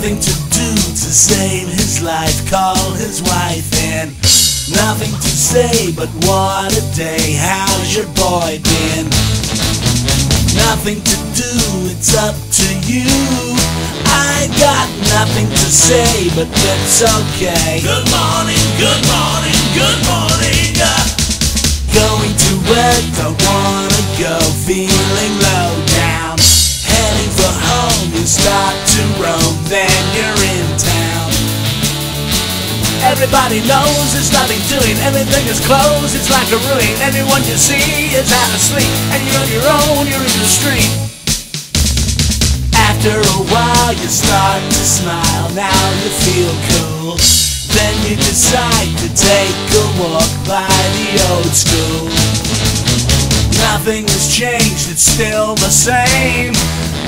Nothing to do to save his life. Call his wife and Nothing to say, but what a day. How's your boy been? Nothing to do, it's up to you. I got nothing to say, but it's okay. Good morning, good morning, good morning. Uh, Going to work, don't wanna go, feeling low Everybody knows there's nothing doing, everything is closed, it's like a ruin. Everyone you see is out of sleep, and you're on your own, you're in the street. After a while, you start to smile, now you feel cool. Then you decide to take a walk by the old school. Nothing has changed, it's still the same.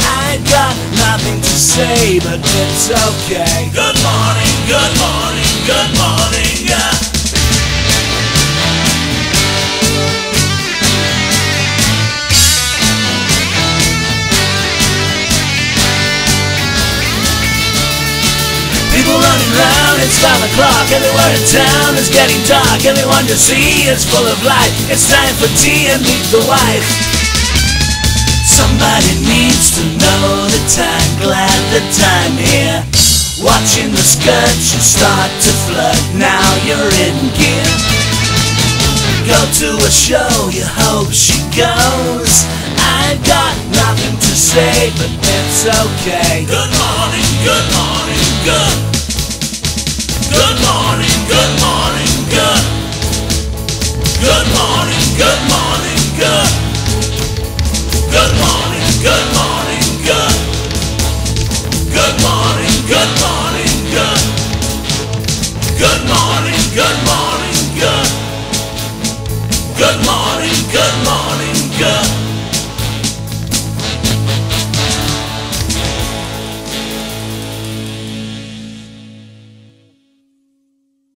I got nothing to say, but it's okay. good morning, it's five o'clock. Everywhere in town is getting dark. Everyone you see is full of light. It's time for tea and meet the wife. Somebody needs to know the time. Glad the time here. Watching the skirts, you start to flirt. Now you're in gear. Go to a show, you hope she goes. I've got nothing to say, but it's okay. good morning, good morning, good. Good morning, good morning, good. Good morning, good morning.